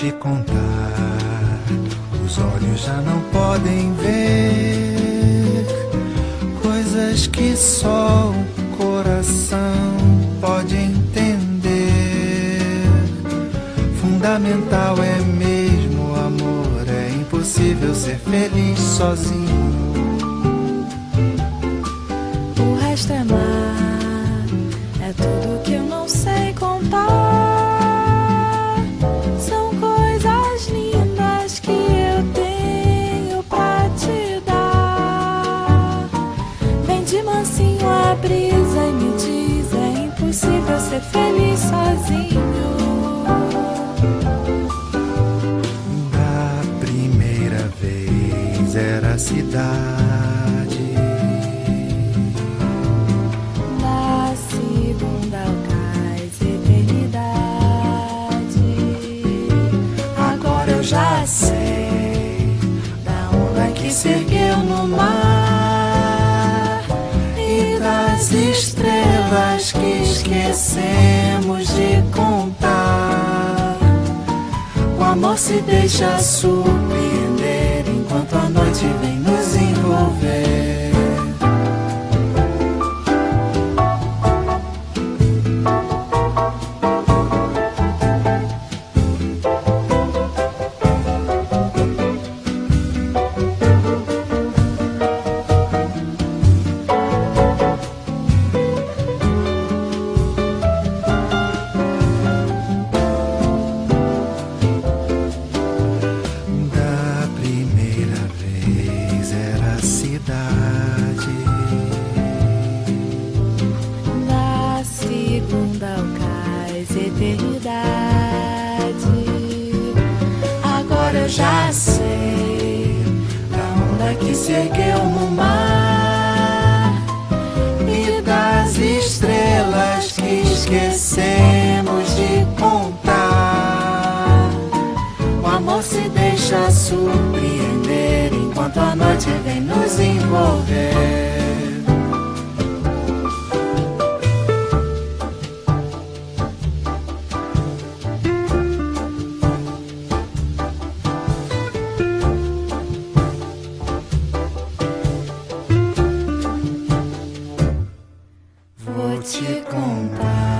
Te contar, os olhos já não podem ver coisas que só o coração pode entender. Fundamental é mesmo o amor, é impossível ser feliz sozinho. Brisa e me diz: é impossível ser feliz sozinho. Da primeira vez era a cidade. Esquecemos de contar. O amor se deixa surpreender enquanto a noite vem cidade. da segunda ao cais eternidade. Agora eu já sei Da onda que se ergueu no mar e das estrelas que esquecemos de contar. O amor se deixa surpreender enquanto a noite vem nos envolver. Vou te contar.